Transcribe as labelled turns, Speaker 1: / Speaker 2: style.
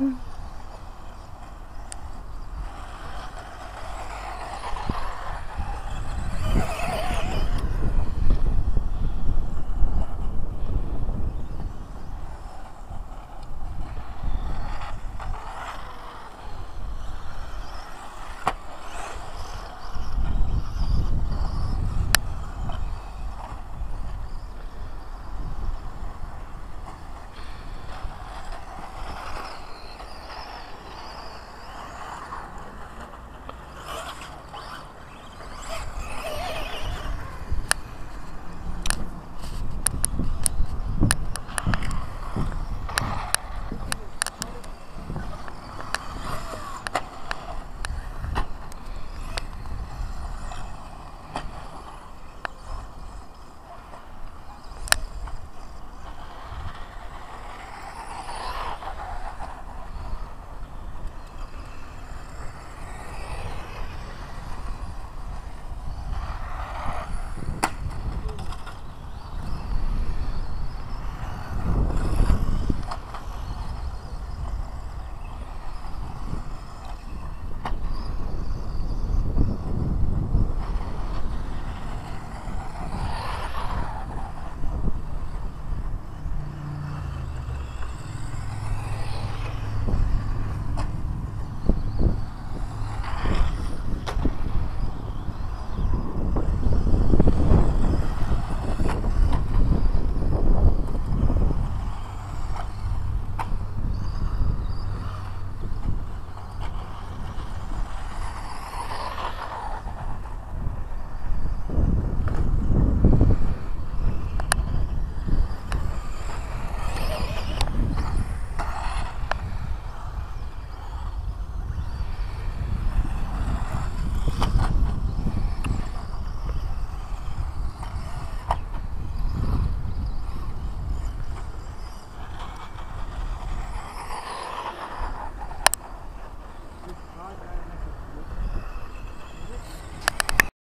Speaker 1: Mm.